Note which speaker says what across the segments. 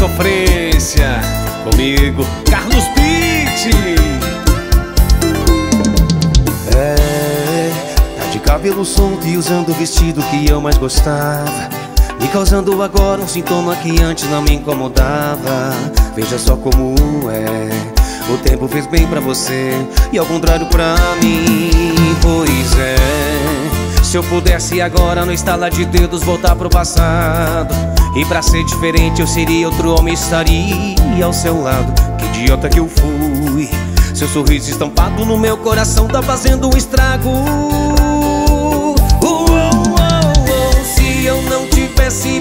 Speaker 1: sofrência. Comigo, Carlos Pitt. É, tá de cabelo solto e usando o vestido que eu mais gostava. Me causando agora um sintoma que antes não me incomodava. Veja só como é. O tempo fez bem pra você e ao contrário pra mim. Pois é. Se eu pudesse agora no estalar de dedos voltar pro passado E pra ser diferente eu seria outro homem estaria ao seu lado. Que idiota que eu fui. Seu sorriso estampado no meu coração tá fazendo um estrago. Uh, uh, uh, Se eu não tivesse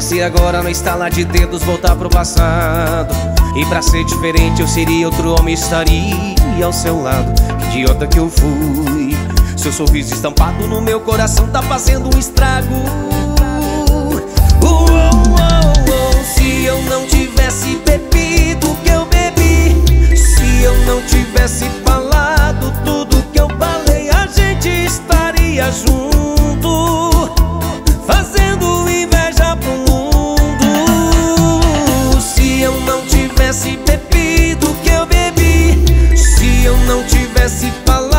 Speaker 1: Se e agora no estalar de dedos voltar pro passado. E pra ser diferente eu seria outro homem estaria ao seu lado. Que idiota que eu fui. Seu sorriso estampado no meu coração tá fazendo um estrago. Uh. uh, uh, uh se eu não tivesse bebido o que eu bebi Se eu não tivesse até se.